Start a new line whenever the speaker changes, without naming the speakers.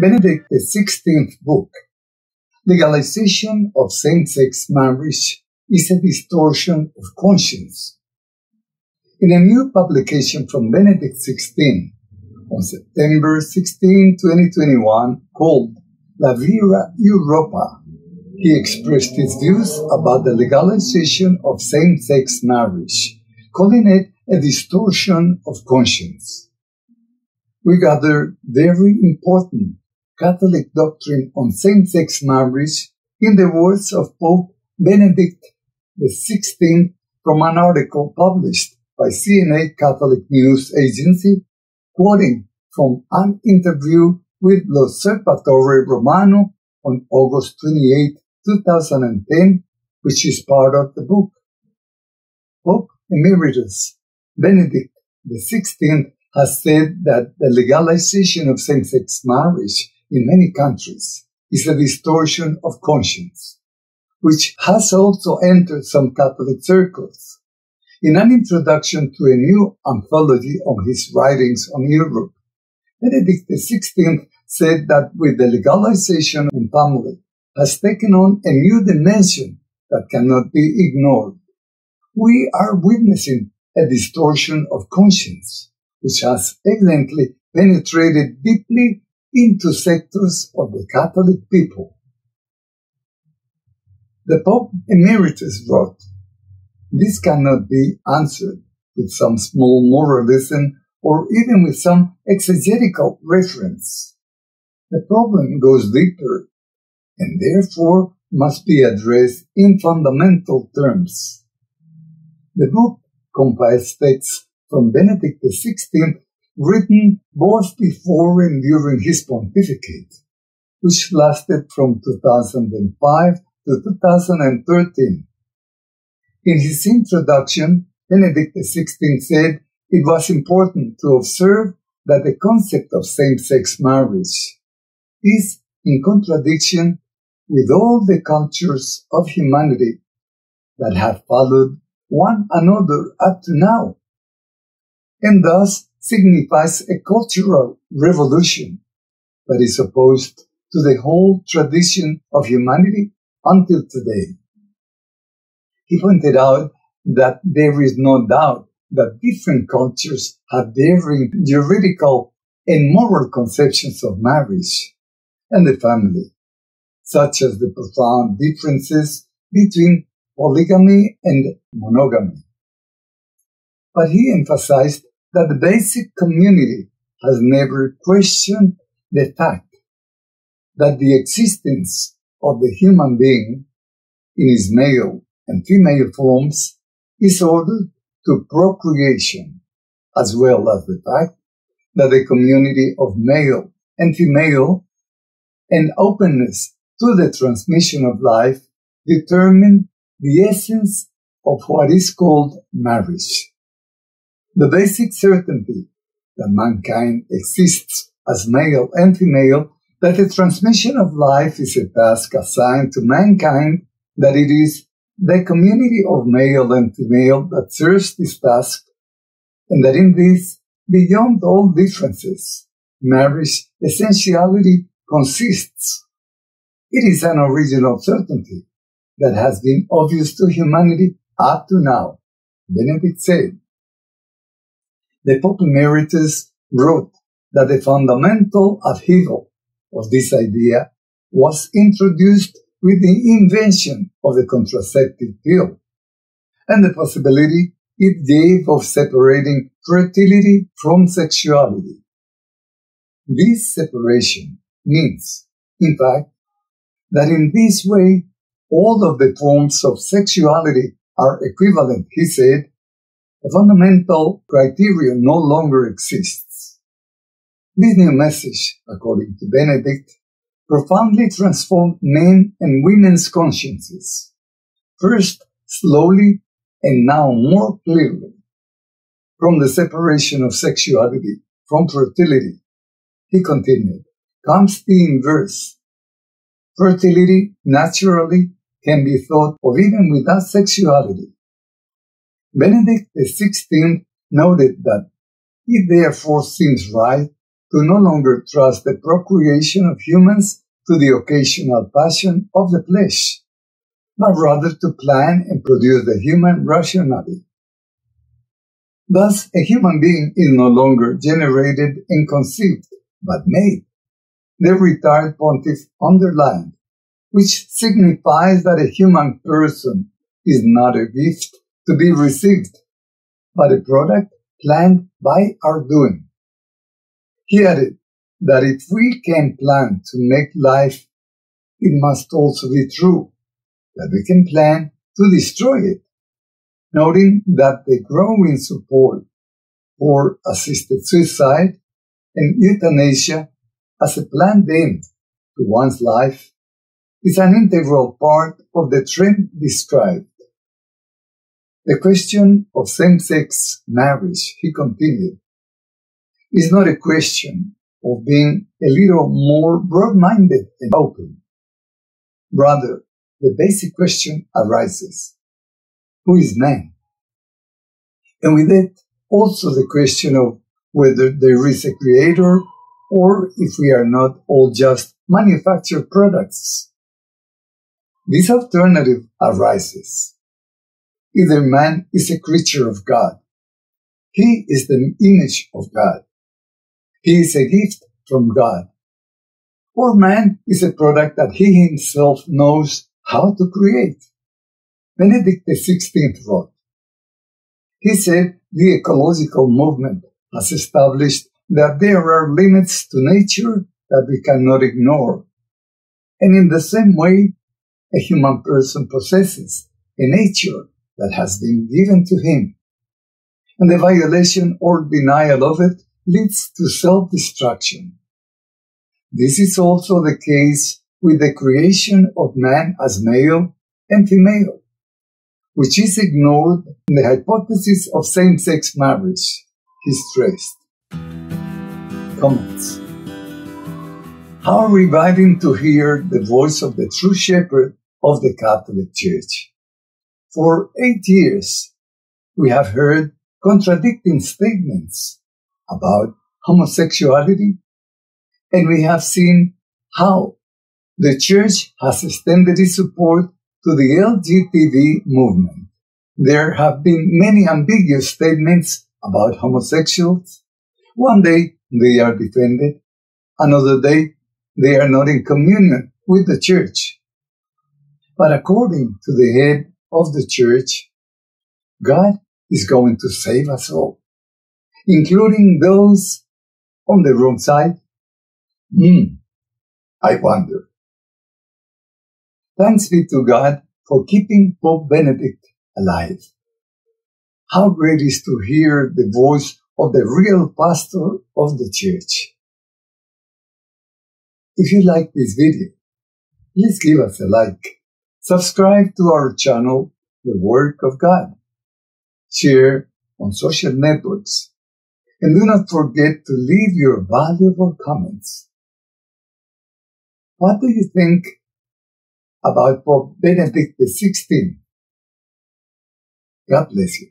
Benedict XVI book, Legalization of Same-Sex Marriage is a Distortion of Conscience. In a new publication from Benedict XVI on September 16, 2021, called La Vera Europa, he expressed his views about the legalization of same-sex marriage, calling it a distortion of conscience. We gather very important Catholic doctrine on same-sex marriage in the words of Pope Benedict XVI from an article published by CNA Catholic News Agency, quoting from an interview with L'Osservatore Romano on August 28, 2010, which is part of the book. Pope Emeritus Benedict XVI has said that the legalization of same-sex marriage in many countries is a distortion of conscience, which has also entered some Catholic circles. In an introduction to a new anthology of his writings on Europe, Benedict XVI said that with the legalization in family has taken on a new dimension that cannot be ignored. We are witnessing a distortion of conscience, which has evidently penetrated deeply into sectors of the Catholic people. The Pope Emeritus wrote, This cannot be answered with some small moralism or even with some exegetical reference. The problem goes deeper and therefore must be addressed in fundamental terms. The book compiles texts from Benedict XVI written both before and during his pontificate, which lasted from 2005 to 2013. In his introduction, Benedict XVI said it was important to observe that the concept of same-sex marriage is in contradiction with all the cultures of humanity that have followed one another up to now, and thus signifies a cultural revolution that is opposed to the whole tradition of humanity until today. He pointed out that there is no doubt that different cultures have different juridical and moral conceptions of marriage and the family, such as the profound differences between polygamy and monogamy. But he emphasized that the basic community has never questioned the fact that the existence of the human being in his male and female forms is ordered to procreation, as well as the fact that the community of male and female and openness to the transmission of life determine the essence of what is called marriage. The basic certainty that mankind exists as male and female, that the transmission of life is a task assigned to mankind, that it is the community of male and female that serves this task, and that in this, beyond all differences, marriage essentiality consists. It is an original certainty that has been obvious to humanity up to now. Benedict said, the Pope Emeritus wrote that the fundamental upheaval of this idea was introduced with the invention of the contraceptive pill and the possibility it gave of separating fertility from sexuality. This separation means, in fact, that in this way all of the forms of sexuality are equivalent, he said, a fundamental criterion no longer exists. This new message, according to Benedict, profoundly transformed men and women's consciences, first slowly and now more clearly, from the separation of sexuality from fertility. He continued, comes the inverse. Fertility naturally can be thought of even without sexuality. Benedict XVI noted that it therefore seems right to no longer trust the procreation of humans to the occasional passion of the flesh, but rather to plan and produce the human rationally. Thus, a human being is no longer generated and conceived, but made. The retired pontiff underlined, which signifies that a human person is not a gift to be received, by the product planned by our doing. He added that if we can plan to make life, it must also be true that we can plan to destroy it, noting that the growing support for assisted suicide and euthanasia as a planned end to one's life is an integral part of the trend described. The question of same-sex marriage, he continued, is not a question of being a little more broad-minded and open. Rather, the basic question arises. Who is man? And with it, also the question of whether there is a creator or if we are not all just manufactured products. This alternative arises. Either man is a creature of God. He is the image of God. He is a gift from God. Or man is a product that he himself knows how to create. Benedict XVI wrote, he said the ecological movement has established that there are limits to nature that we cannot ignore. And in the same way, a human person possesses a nature that has been given to him. And the violation or denial of it leads to self-destruction. This is also the case with the creation of man as male and female, which is ignored in the hypothesis of same-sex marriage, he stressed. Comments. How reviving to hear the voice of the true shepherd of the Catholic Church. For eight years, we have heard contradicting statements about homosexuality, and we have seen how the church has extended its support to the LGTB movement. There have been many ambiguous statements about homosexuals. One day they are defended. Another day they are not in communion with the church. But according to the head of the church, God is going to save us all, including those on the wrong side. Hmm, I wonder. Thanks be to God for keeping Pope Benedict alive. How great is to hear the voice of the real pastor of the church. If you like this video, please give us a like. Subscribe to our channel, The Work of God. Share on social networks. And do not forget to leave your valuable comments. What do you think about Pope Benedict XVI. God bless you.